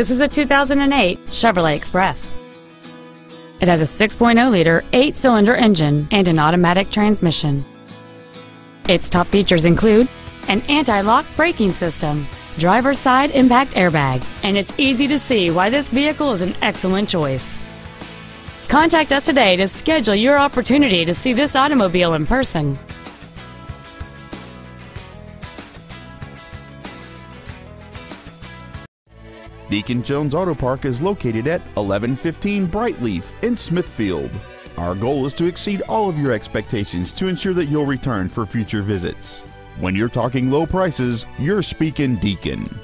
This is a 2008 Chevrolet Express. It has a 6.0-liter eight-cylinder engine and an automatic transmission. Its top features include an anti-lock braking system, driver's side impact airbag, and it's easy to see why this vehicle is an excellent choice. Contact us today to schedule your opportunity to see this automobile in person. Deacon Jones Auto Park is located at 1115 Brightleaf in Smithfield. Our goal is to exceed all of your expectations to ensure that you'll return for future visits. When you're talking low prices, you're speaking Deacon.